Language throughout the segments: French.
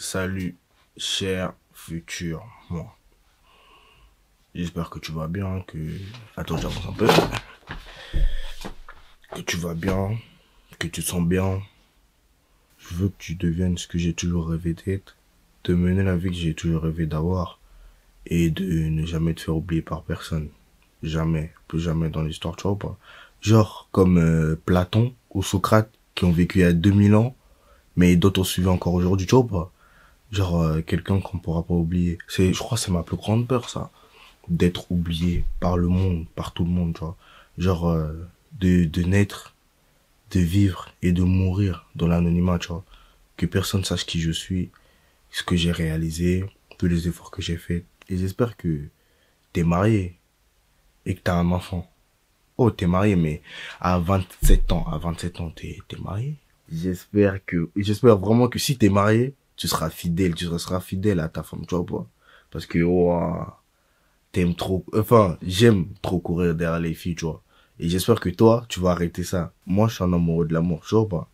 Salut, cher futur moi. J'espère que tu vas bien, que... Attends, j'avance un peu. Que tu vas bien, que tu te sens bien. Je veux que tu deviennes ce que j'ai toujours rêvé d'être, de mener la vie que j'ai toujours rêvé d'avoir et de ne jamais te faire oublier par personne. Jamais, plus jamais dans l'histoire, tu vois pas? Genre comme euh, Platon ou Socrate qui ont vécu il y a 2000 ans, mais d'autres ont suivi encore aujourd'hui, tu vois pas? Genre euh, quelqu'un qu'on pourra pas oublier. C'est, je crois, c'est ma plus grande peur, ça, d'être oublié par le monde, par tout le monde, tu vois. Genre euh, de de naître, de vivre et de mourir dans l'anonymat, tu vois. Que personne sache qui je suis, ce que j'ai réalisé, tous les efforts que j'ai faits. Et j'espère que t'es marié et que t'as un enfant. Oh, t'es marié, mais à 27 ans, à 27 ans, t'es, t'es marié? J'espère que, j'espère vraiment que si t'es marié, tu seras fidèle, tu seras fidèle à ta femme, tu vois pas? Parce que, oh, t'aimes trop, enfin, j'aime trop courir derrière les filles, tu vois. Et j'espère que toi, tu vas arrêter ça. Moi, je suis un amoureux de l'amour, tu vois pas?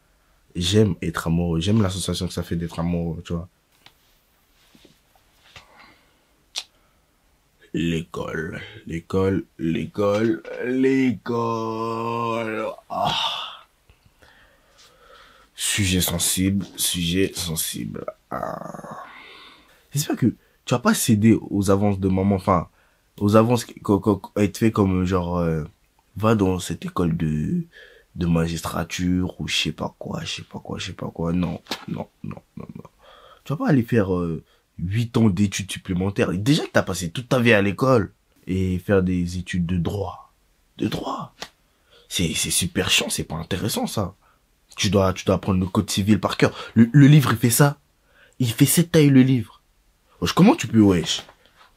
J'aime être amoureux, j'aime l'association que ça fait d'être amoureux, tu vois. L'école, l'école, l'école, l'école. Ah. Sujet sensible, sujet sensible. Ah. J'espère que tu vas pas céder aux avances de maman, enfin, aux avances qui été fait comme genre, euh, va dans cette école de, de magistrature ou je sais pas quoi, je sais pas quoi, je sais pas quoi. Non, non, non, non, non. Tu vas pas aller faire euh, 8 ans d'études supplémentaires. Déjà que t'as passé toute ta vie à l'école et faire des études de droit. De droit. C'est super chiant, c'est pas intéressant, ça. Tu dois, tu dois apprendre le code civil par cœur. Le, le livre, il fait ça. Il fait cette taille, le livre. Wesh, comment tu peux, wesh?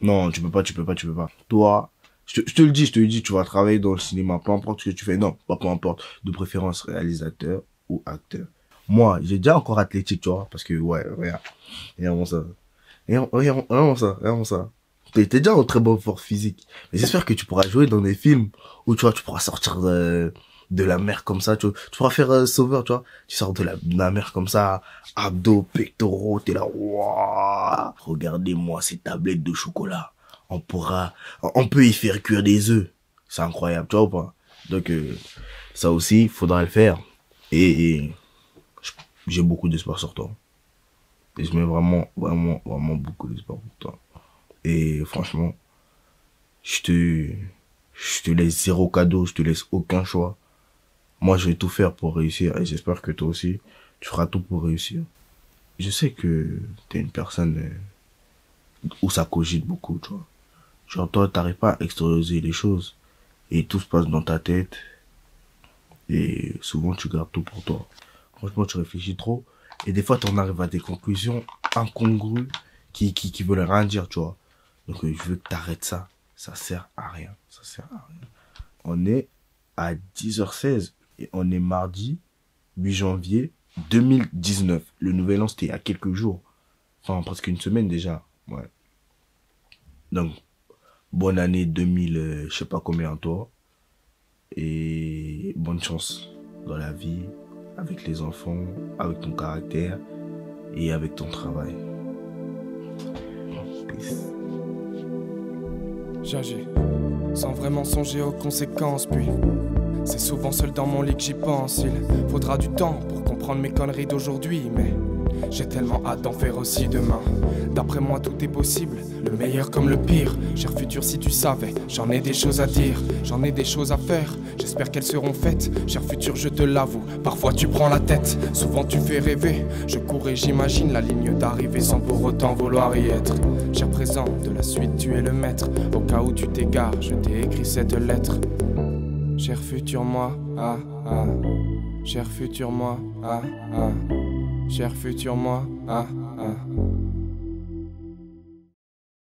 Non, tu peux pas, tu peux pas, tu peux pas. Toi, je te, je te le dis, je te le dis, tu vas travailler dans le cinéma, peu importe ce que tu fais. Non, pas peu importe. De préférence réalisateur ou acteur. Moi, j'ai déjà encore athlétique, tu vois, parce que, ouais, regarde. Regarde ça. Regarde, regarde, regarde ça, regarde ça. T'es déjà en très bonne force physique. Mais j'espère que tu pourras jouer dans des films où, tu vois, tu pourras sortir de, de la mer comme ça, tu, tu pourras faire euh, sauveur, tu vois. Tu sors de la, de la mer comme ça, abdos, pectoraux, t'es là. Regardez-moi ces tablettes de chocolat. On pourra, on peut y faire cuire des œufs. C'est incroyable, tu vois ou pas? Donc, euh, ça aussi, faudra le faire. Et, et j'ai beaucoup d'espoir sur toi. Et je mets vraiment, vraiment, vraiment beaucoup d'espoir pour toi. Et franchement, je te, je te laisse zéro cadeau, je te laisse aucun choix. Moi, je vais tout faire pour réussir et j'espère que toi aussi, tu feras tout pour réussir. Je sais que t'es une personne euh, où ça cogite beaucoup, tu vois. Genre, toi, t'arrives pas à extérioriser les choses et tout se passe dans ta tête et souvent tu gardes tout pour toi. Franchement, tu réfléchis trop et des fois, t'en arrives à des conclusions incongrues qui, qui, qui veulent rien dire, tu vois. Donc, euh, je veux que t'arrêtes ça. Ça sert à rien. Ça sert à rien. On est à 10h16 et on est mardi 8 janvier 2019. Le nouvel an, c'était il y a quelques jours. Enfin, presque une semaine déjà. Ouais. Donc, bonne année 2000, euh, je sais pas combien toi. Et bonne chance dans la vie, avec les enfants, avec ton caractère et avec ton travail. J'agis sans vraiment songer aux conséquences, puis c'est souvent seul dans mon lit que j'y pense. Il faudra du temps pour comprendre mes conneries d'aujourd'hui, mais j'ai tellement hâte d'en faire aussi demain. D'après moi, tout est possible, le meilleur comme le pire. Cher futur, si tu savais, j'en ai des choses à dire, j'en ai des choses à faire. J'espère qu'elles seront faites. Cher futur, je te l'avoue, parfois tu prends la tête, souvent tu fais rêver. Je cours et j'imagine la ligne d'arrivée sans pour autant vouloir y être. Cher présent, de la suite, tu es le maître. Au cas où tu t'égares, je t'ai écrit cette lettre. Cher futur moi, ah ah. Cher futur moi, ah ah. Cher futur moi, ah ah.